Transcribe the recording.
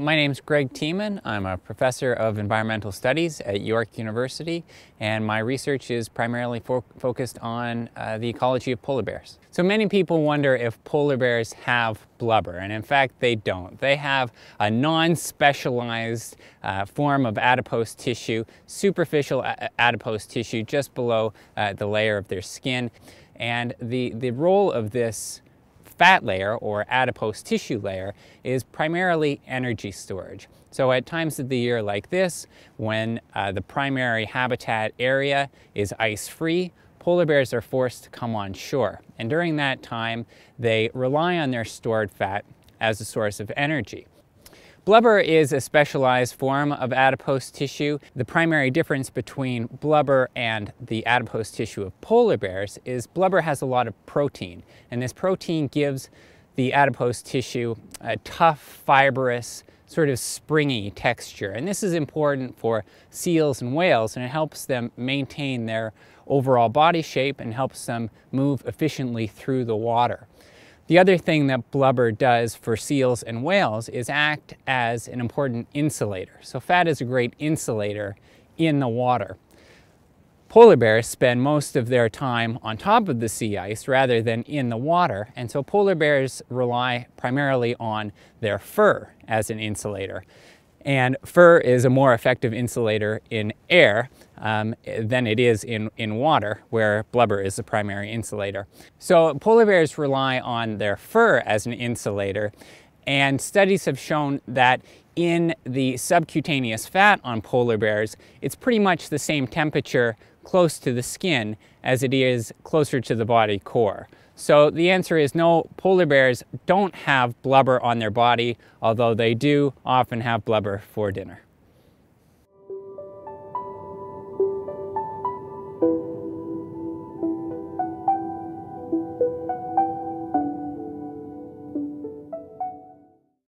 my name is Greg Thiemann. I'm a professor of environmental studies at York University, and my research is primarily fo focused on uh, the ecology of polar bears. So many people wonder if polar bears have blubber, and in fact they don't. They have a non-specialized uh, form of adipose tissue, superficial adipose tissue just below uh, the layer of their skin. And the, the role of this fat layer or adipose tissue layer is primarily energy storage. So at times of the year like this, when uh, the primary habitat area is ice-free, polar bears are forced to come on shore. And during that time, they rely on their stored fat as a source of energy. Blubber is a specialized form of adipose tissue. The primary difference between blubber and the adipose tissue of polar bears is blubber has a lot of protein, and this protein gives the adipose tissue a tough, fibrous, sort of springy texture. And this is important for seals and whales, and it helps them maintain their overall body shape and helps them move efficiently through the water. The other thing that blubber does for seals and whales is act as an important insulator. So fat is a great insulator in the water. Polar bears spend most of their time on top of the sea ice rather than in the water, and so polar bears rely primarily on their fur as an insulator. And fur is a more effective insulator in air um, than it is in, in water, where blubber is the primary insulator. So polar bears rely on their fur as an insulator, and studies have shown that in the subcutaneous fat on polar bears, it's pretty much the same temperature close to the skin as it is closer to the body core. So the answer is no, polar bears don't have blubber on their body, although they do often have blubber for dinner.